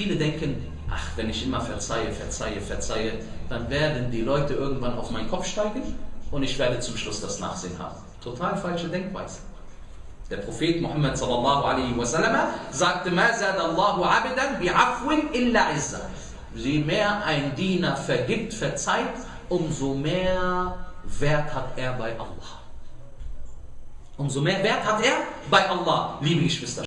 Viele denken, ach, wenn ich immer verzeihe, verzeihe, verzeihe, dann werden die Leute irgendwann auf meinen Kopf steigen und ich werde zum Schluss das Nachsehen haben. Total falsche Denkweise. Der Prophet Muhammad sallallahu alaihi wasallam sagte, Ma Allahu bi'afwin illa izza. Je mehr ein Diener vergibt, verzeiht, umso mehr Wert hat er bei Allah. Umso mehr Wert hat er bei Allah, liebe Geschwister.